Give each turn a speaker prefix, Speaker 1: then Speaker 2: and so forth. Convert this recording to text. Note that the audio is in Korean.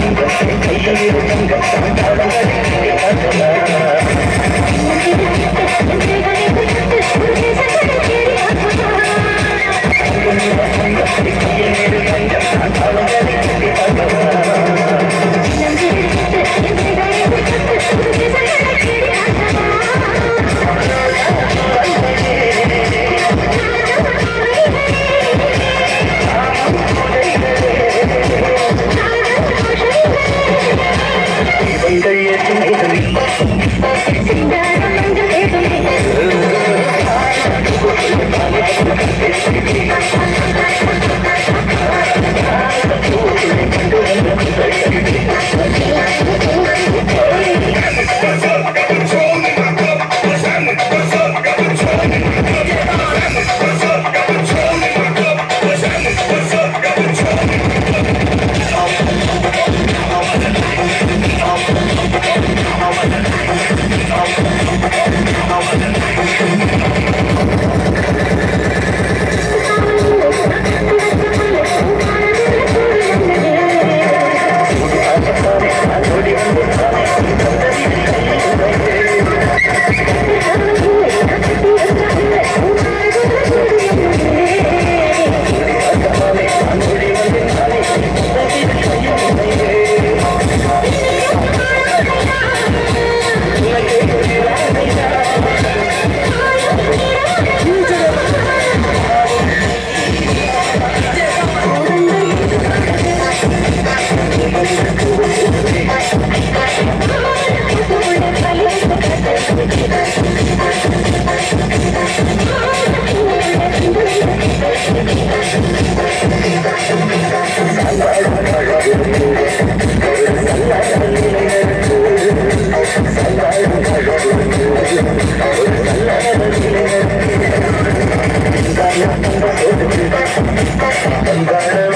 Speaker 1: Thank
Speaker 2: you.
Speaker 1: गई ये तुम्हें
Speaker 2: I'm
Speaker 1: gonna